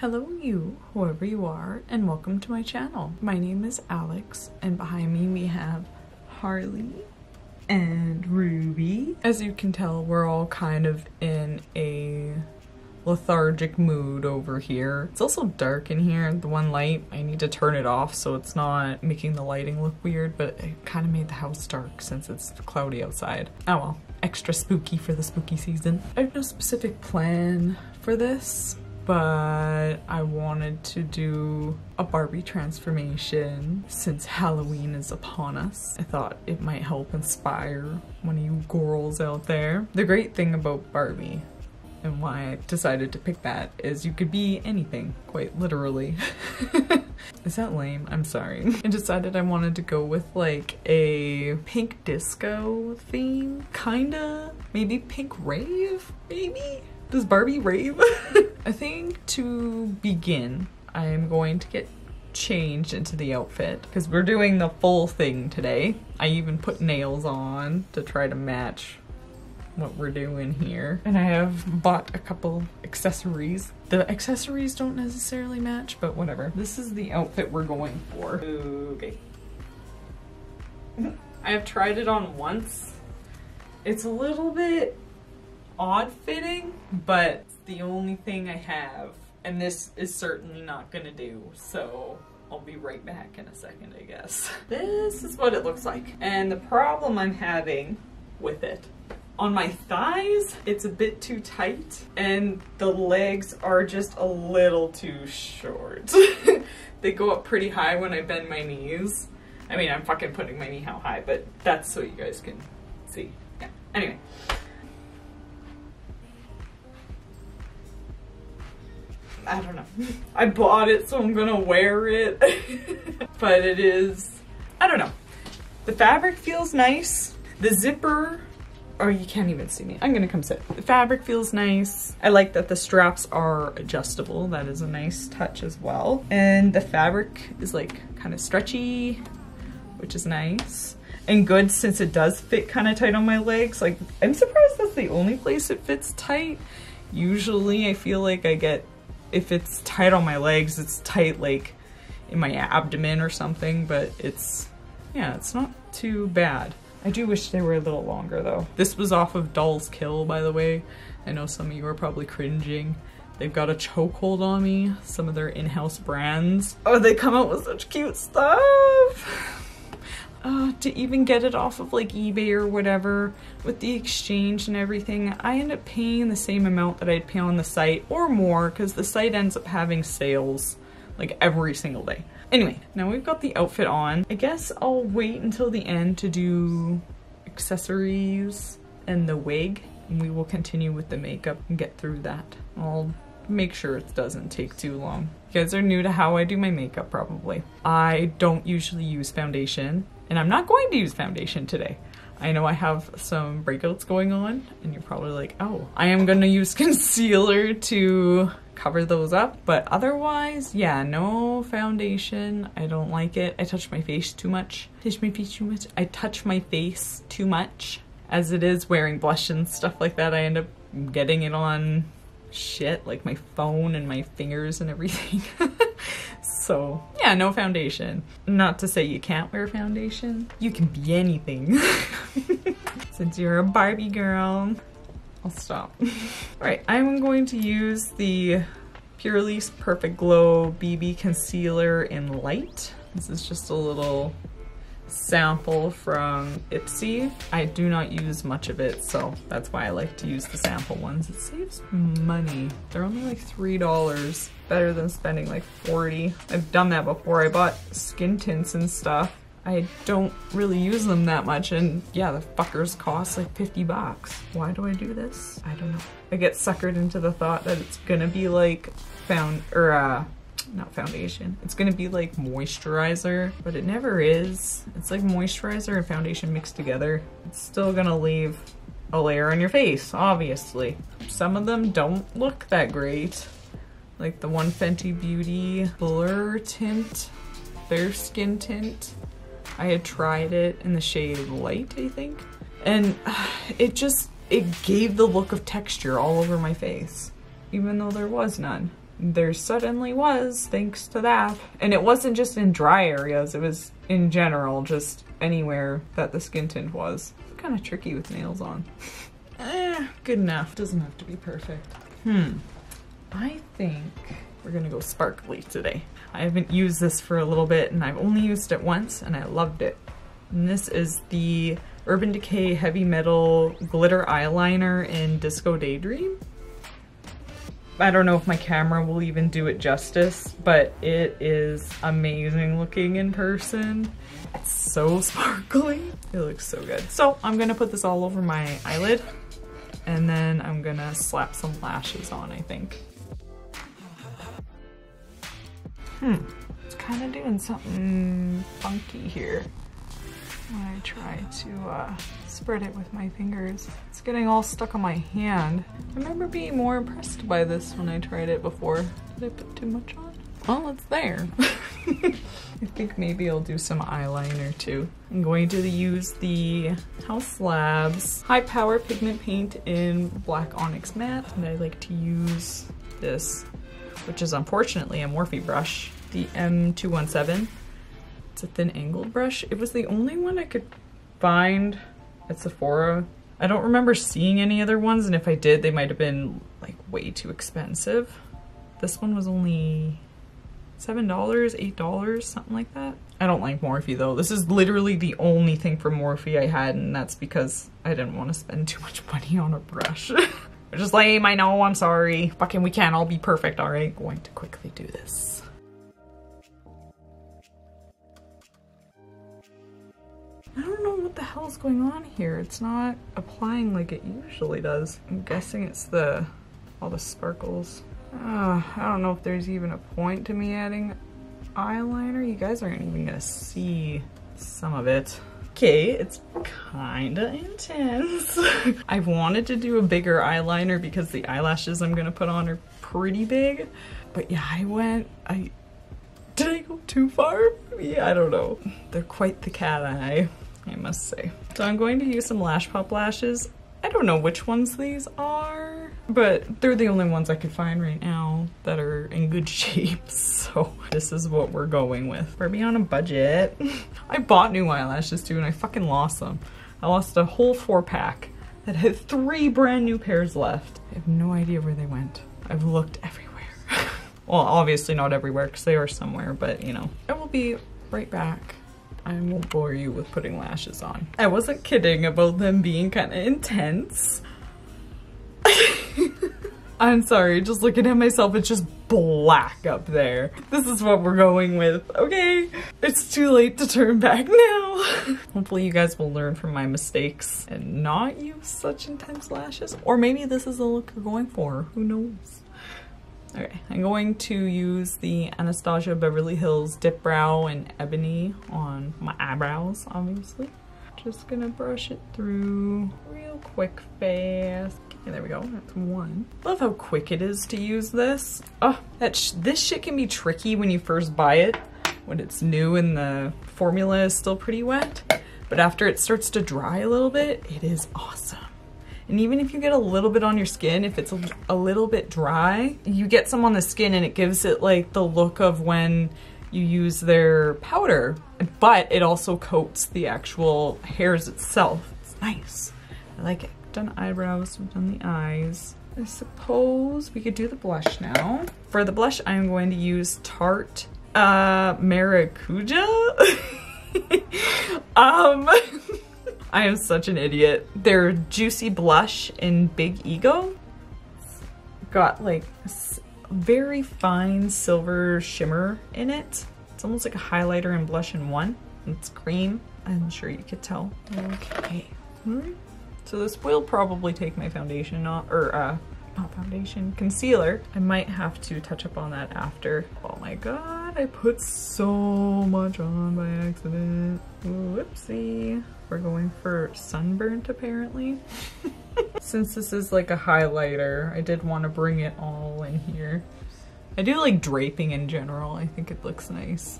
Hello you, whoever you are, and welcome to my channel. My name is Alex, and behind me we have Harley and Ruby. As you can tell, we're all kind of in a lethargic mood over here. It's also dark in here, the one light. I need to turn it off so it's not making the lighting look weird, but it kind of made the house dark since it's cloudy outside. Oh well, extra spooky for the spooky season. I have no specific plan for this, but I wanted to do a Barbie transformation since Halloween is upon us. I thought it might help inspire one of you girls out there. The great thing about Barbie and why I decided to pick that is you could be anything, quite literally. is that lame? I'm sorry. I decided I wanted to go with like a pink disco theme, kinda. Maybe pink rave, maybe? Does Barbie rave? I think to begin, I am going to get changed into the outfit because we're doing the full thing today. I even put nails on to try to match what we're doing here. And I have bought a couple accessories. The accessories don't necessarily match, but whatever. This is the outfit we're going for. Okay. I have tried it on once. It's a little bit odd fitting, but the only thing I have. And this is certainly not gonna do, so I'll be right back in a second, I guess. This is what it looks like. And the problem I'm having with it on my thighs, it's a bit too tight and the legs are just a little too short. they go up pretty high when I bend my knees. I mean, I'm fucking putting my knee how high, but that's so you guys can see. Yeah, anyway. I don't know. I bought it, so I'm gonna wear it. but it is, I don't know. The fabric feels nice. The zipper Oh, you can't even see me. I'm gonna come sit. The fabric feels nice. I like that the straps are adjustable. That is a nice touch as well. And the fabric is like kind of stretchy, which is nice. And good since it does fit kind of tight on my legs. Like, I'm surprised that's the only place it fits tight. Usually I feel like I get, if it's tight on my legs, it's tight like in my abdomen or something, but it's, yeah, it's not too bad. I do wish they were a little longer though. This was off of Dolls Kill, by the way. I know some of you are probably cringing. They've got a chokehold on me, some of their in-house brands. Oh, they come out with such cute stuff! Uh, to even get it off of like eBay or whatever with the exchange and everything, I end up paying the same amount that I'd pay on the site or more because the site ends up having sales like every single day. Anyway, now we've got the outfit on. I guess I'll wait until the end to do accessories and the wig and we will continue with the makeup and get through that. I'll make sure it doesn't take too long. You guys are new to how I do my makeup probably. I don't usually use foundation and I'm not going to use foundation today. I know I have some breakouts going on and you're probably like, oh, I am gonna use concealer to cover those up. But otherwise, yeah, no foundation. I don't like it. I touch my face too much. Touch my face too much. I touch my face too much. As it is wearing blush and stuff like that, I end up getting it on shit, like my phone and my fingers and everything. so yeah, no foundation. Not to say you can't wear foundation. You can be anything. Since you're a Barbie girl. I'll stop. All right, I'm going to use the Purlisse Perfect Glow BB Concealer in Light. This is just a little sample from Ipsy. I do not use much of it, so that's why I like to use the sample ones. It saves money. They're only like $3, better than spending like 40. I've done that before. I bought skin tints and stuff I don't really use them that much and yeah, the fuckers cost like 50 bucks. Why do I do this? I don't know. I get suckered into the thought that it's gonna be like found, or uh, not foundation. It's gonna be like moisturizer, but it never is. It's like moisturizer and foundation mixed together. It's still gonna leave a layer on your face, obviously. Some of them don't look that great. Like the one Fenty Beauty Blur Tint, Bare Skin Tint. I had tried it in the shade light, I think. And it just, it gave the look of texture all over my face, even though there was none. there suddenly was thanks to that. And it wasn't just in dry areas, it was in general, just anywhere that the skin tint was. Kind of tricky with nails on. eh, good enough. Doesn't have to be perfect. Hmm. I think we're gonna go sparkly today. I haven't used this for a little bit and I've only used it once and I loved it. And this is the Urban Decay Heavy Metal Glitter Eyeliner in Disco Daydream. I don't know if my camera will even do it justice, but it is amazing looking in person. It's so sparkly. It looks so good. So I'm gonna put this all over my eyelid and then I'm gonna slap some lashes on, I think. Hmm, it's kind of doing something funky here when I try to uh, spread it with my fingers. It's getting all stuck on my hand. I remember being more impressed by this when I tried it before. Did I put too much on? Well, it's there. I think maybe I'll do some eyeliner too. I'm going to use the Haus Labs High Power Pigment Paint in Black Onyx Matte, and I like to use this which is unfortunately a Morphe brush, the M217. It's a thin angled brush. It was the only one I could find at Sephora. I don't remember seeing any other ones, and if I did, they might have been like way too expensive. This one was only $7, $8, something like that. I don't like Morphe though. This is literally the only thing from Morphe I had, and that's because I didn't want to spend too much money on a brush. Just lame, I know, I'm sorry. Fucking we can't all be perfect, alright? Going to quickly do this. I don't know what the hell is going on here. It's not applying like it usually does. I'm guessing it's the all the sparkles. Uh, I don't know if there's even a point to me adding eyeliner. You guys aren't even gonna see some of it. Okay, it's kinda intense. I've wanted to do a bigger eyeliner because the eyelashes I'm gonna put on are pretty big. But yeah, I went, I, did I go too far? Yeah, I don't know. They're quite the cat eye, I must say. So I'm going to use some Lash Pop lashes. I don't know which ones these are, but they're the only ones I could find right now that are in good shape. So this is what we're going with. We're on a budget. I bought new eyelashes too and I fucking lost them. I lost a whole four pack that had three brand new pairs left. I have no idea where they went. I've looked everywhere. well, obviously not everywhere because they are somewhere, but you know. I will be right back. I won't bore you with putting lashes on. I wasn't kidding about them being kind of intense. I'm sorry, just looking at myself, it's just black up there. This is what we're going with, okay? It's too late to turn back now. Hopefully you guys will learn from my mistakes and not use such intense lashes. Or maybe this is the look you're going for, who knows? Okay, I'm going to use the Anastasia Beverly Hills Dip Brow and Ebony on my eyebrows, obviously. Just gonna brush it through quick, fast. Okay, there we go, that's one. Love how quick it is to use this. Oh, that sh this shit can be tricky when you first buy it, when it's new and the formula is still pretty wet. But after it starts to dry a little bit, it is awesome. And even if you get a little bit on your skin, if it's a, a, little bit dry, you get some on the skin and it gives it like the look of when you use their powder, but it also coats the actual hairs itself. It's nice. I like it. We've done eyebrows, we've done the eyes. I suppose we could do the blush now. For the blush, I'm going to use Tarte uh, Maracuja. um, I am such an idiot. Their Juicy Blush in Big Ego got like very fine silver shimmer in it. It's almost like a highlighter and blush in one. It's cream. I'm sure you could tell. Okay. So this will probably take my foundation not or uh not foundation, concealer. I might have to touch up on that after. Oh my god, I put so much on by accident. Whoopsie. We're going for sunburnt apparently. Since this is like a highlighter, I did want to bring it all in here. I do like draping in general. I think it looks nice.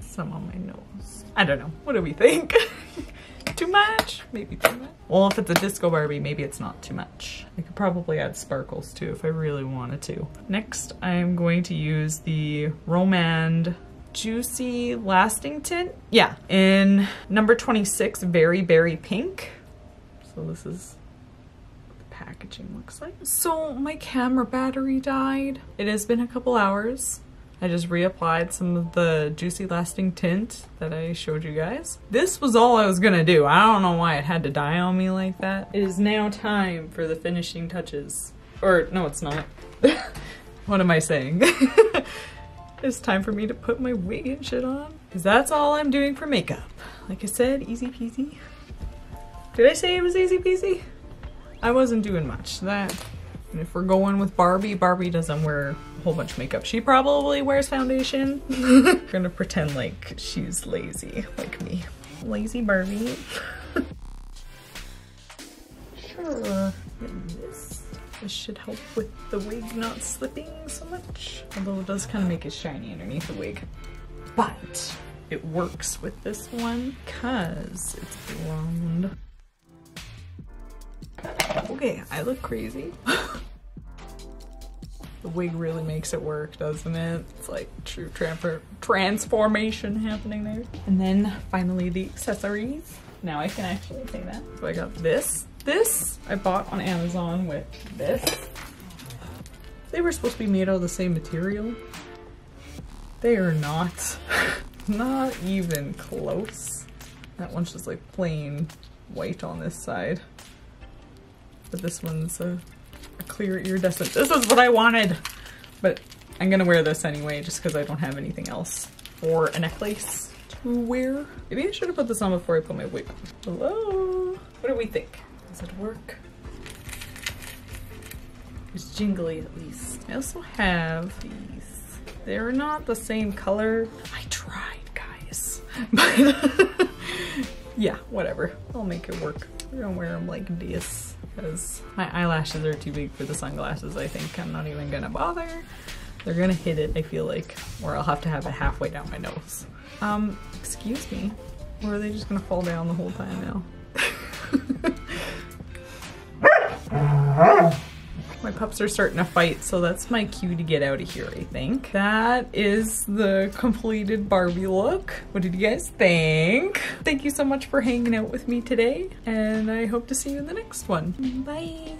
Some on my nose. I don't know. What do we think? too much? Maybe too much. Well, if it's a disco Barbie, maybe it's not too much. I could probably add sparkles too if I really wanted to. Next, I'm going to use the Romand Juicy Lasting Tint. Yeah, in number 26, Very Berry Pink. So this is what the packaging looks like. So my camera battery died. It has been a couple hours. I just reapplied some of the Juicy Lasting Tint that I showed you guys. This was all I was gonna do. I don't know why it had to die on me like that. It is now time for the finishing touches. Or, no it's not. what am I saying? it's time for me to put my wig and shit on. Cause that's all I'm doing for makeup. Like I said, easy peasy. Did I say it was easy peasy? I wasn't doing much. That and if we're going with Barbie, Barbie doesn't wear whole bunch of makeup. She probably wears foundation. We're gonna pretend like she's lazy, like me. Lazy Barbie. sure. This, this should help with the wig not slipping so much. Although it does kind of make it shiny underneath the wig. But it works with this one because it's blonde. Okay, I look crazy. the wig really makes it work, doesn't it? It's like true transformation happening there. And then finally the accessories. Now I can actually say that. So I got this. This I bought on Amazon with this. They were supposed to be made out of the same material. They are not. not even close. That one's just like plain white on this side. But this one's a, clear iridescent. This is what I wanted! But I'm gonna wear this anyway just because I don't have anything else or a necklace to wear. Maybe I should have put this on before I put my wig on. Hello? What do we think? Does it work? It's jingly at least. I also have these. They're not the same color. I tried, guys. But yeah, whatever. I'll make it work. We're gonna wear them like this because my eyelashes are too big for the sunglasses, I think. I'm not even gonna bother. They're gonna hit it, I feel like, or I'll have to have it halfway down my nose. Um, excuse me? Or are they just gonna fall down the whole time now? My pups are starting to fight, so that's my cue to get out of here, I think. That is the completed Barbie look. What did you guys think? Thank you so much for hanging out with me today, and I hope to see you in the next one. Bye!